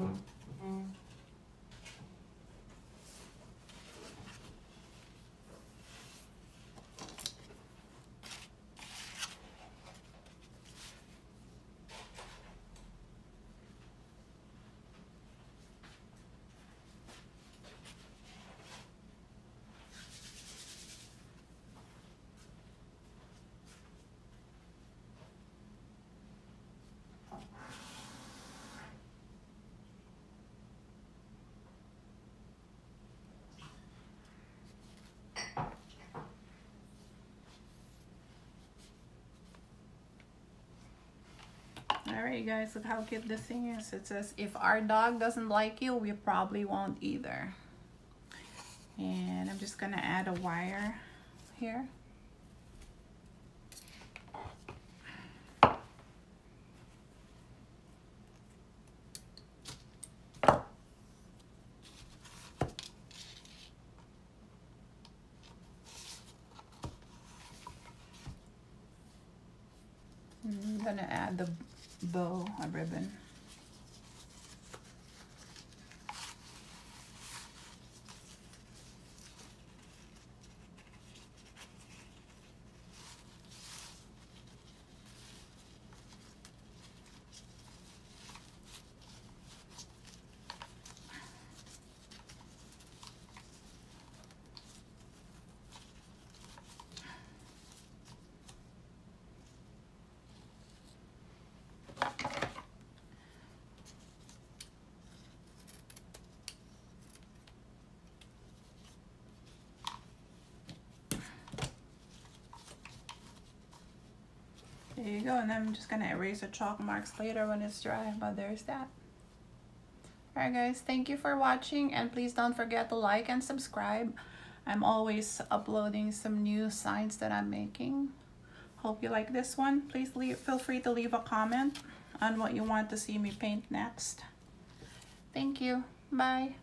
Mm-hmm. All right, guys, look how cute this thing is. It says, if our dog doesn't like you, we probably won't either. And I'm just gonna add a wire here. I'm gonna add the bow, a ribbon. There you go, and I'm just gonna erase the chalk marks later when it's dry, but there's that. Alright guys, thank you for watching and please don't forget to like and subscribe. I'm always uploading some new signs that I'm making. Hope you like this one. Please leave, feel free to leave a comment on what you want to see me paint next. Thank you. Bye.